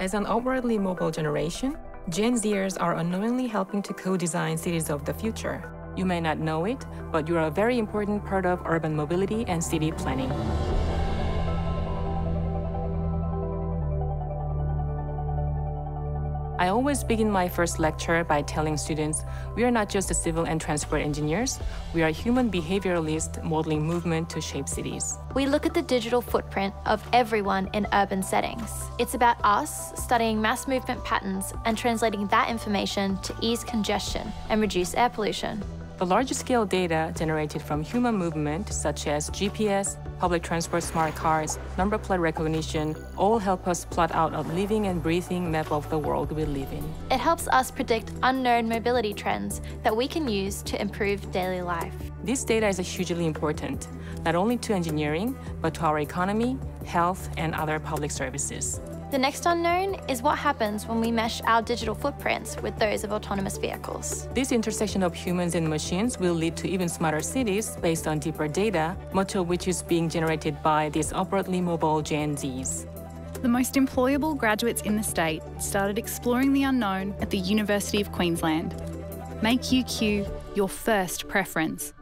As an outwardly mobile generation, Gen Zers are unknowingly helping to co-design cities of the future. You may not know it, but you are a very important part of urban mobility and city planning. I always begin my first lecture by telling students we are not just civil and transport engineers, we are human behavioralists modeling movement to shape cities. We look at the digital footprint of everyone in urban settings. It's about us studying mass movement patterns and translating that information to ease congestion and reduce air pollution. The large-scale data generated from human movement, such as GPS, public transport smart cards, number plate recognition, all help us plot out a living and breathing map of the world we live in. It helps us predict unknown mobility trends that we can use to improve daily life. This data is hugely important, not only to engineering, but to our economy, health, and other public services. The next unknown is what happens when we mesh our digital footprints with those of autonomous vehicles. This intersection of humans and machines will lead to even smarter cities based on deeper data, much of which is being generated by these upwardly mobile Gen Zs. The most employable graduates in the state started exploring the unknown at the University of Queensland. Make UQ your first preference.